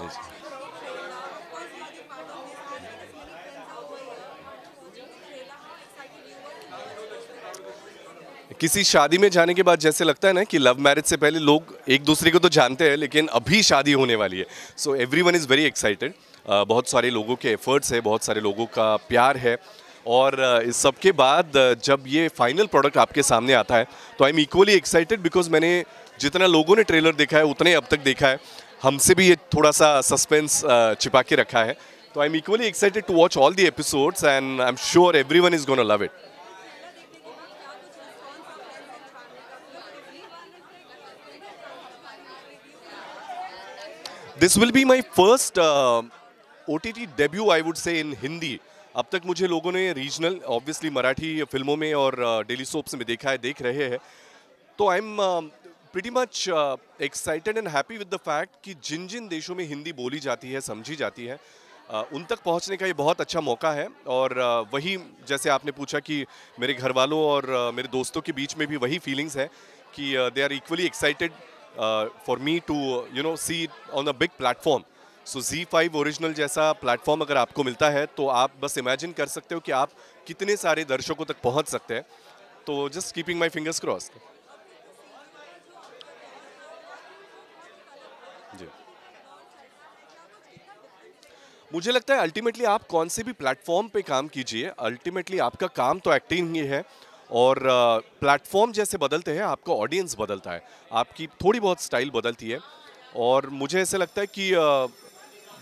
Yes. किसी शादी में जाने के बाद जैसे लगता है ना कि लव मैरिज से पहले लोग एक दूसरे को तो जानते हैं, लेकिन अभी शादी होने वाली है। So every one is very excited बहुत सारे लोगों के एफर्ट्स है, बहुत सारे लोगों का प्यार है। और uh, इस सब के बाद uh, जब ये फाइनल प्रोडक्ट आपके सामने आता है तो I am equally excited because मैंने जितना लोगों ने ट्रेलर देखा है, उतने अब तक देखा है। हमसे भी ये थोड़ा सा सस्पेंस छिपा के रखा है। तो I am equally excited to watch all the episodes and I am sure every one is gonna love it this will be my first O T T debut I would say in Hindi अब तक मुझे लोगों ने regional obviously Marathi फ़िल्मों में और daily soaps में देखा है, देख रहे हैं। तो I am pretty much excited and happy with the fact कि जिन जिन देशों में हिंदी बोली जाती है समझी जाती है uh, उन तक पहुँचने का ये बहुत अच्छा मौका है और uh, वही जैसे आपने पूछा कि मेरे घर वालों और uh, मेरे दोस्तों के बीच में भी वही फीलिंग्स है कि they are equally excited for me to you know see on a big platform so Zee five original जैसा प्लेटफॉर्म अगर आपको मिलता है तो आप बस इमेजिन कर सकते हो कि आप कितने सारे दर्शकों तक पहुँच सकते हैं। तो just keeping my fingers cross मुझे लगता है अल्टीमेटली आप कौन से भी प्लेटफॉर्म पे काम कीजिए अल्टीमेटली आपका काम तो एक्टिंग ही है और प्लेटफॉर्म uh, जैसे बदलते हैं आपका ऑडियंस बदलता है। आपकी थोड़ी बहुत स्टाइल बदलती है और मुझे ऐसे लगता है कि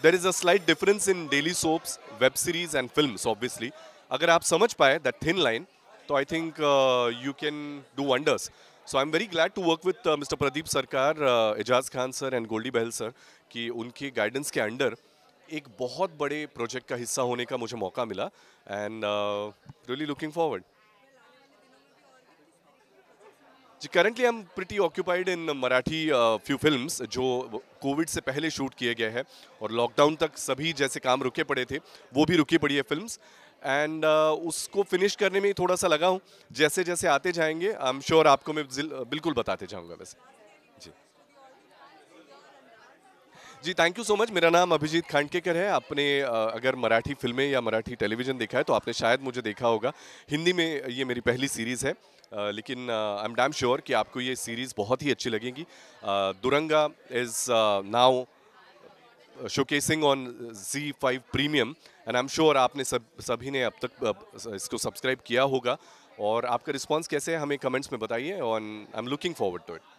there is a slight difference in daily soaps web series and film obviously अगर आप समझ पाए दैट थिन लाइन तो I think you can do wonders so I am very glad to work with mister Pradeep Sarkar Ejaz Khan sir and Goldie Behl sir कि उनके guidance के under एक बहुत बड़े प्रोजेक्ट का हिस्सा होने का मुझे मौका मिला and really looking forward ji currently I am pretty occupied in Marathi few films जो कोविड से पहले शूट किए गए हैं और लॉकडाउन तक सभी जैसे काम रुके पड़े थे वो भी रुकी पड़ी है फिल्म्स एंड uh, उसको फिनिश करने में थोड़ा सा लगा हूँ। जैसे जैसे आते जाएँगे आई एम श्योर आपको मैं बिल्कुल बताते जाऊँगा वैसे जी जी थैंक यू सो मच मेरा नाम अभिजीत खांडकेकर है। आपने अगर मराठी फ़िल्में या मराठी टेलीविज़न देखा है तो आपने शायद मुझे देखा होगा। हिंदी में ये मेरी पहली सीरीज़ है। लेकिन आई एम डैम श्योर कि आपको ये सीरीज़ बहुत ही अच्छी लगेगी। Duranga is now showcasing on Zee five premium and I am sure आपने सब, सभी ने अब तक इसको सब्सक्राइब किया होगा। और आपका रिस्पांस कैसे है, हमें कमेंट्स में बताइए on I am looking forward to it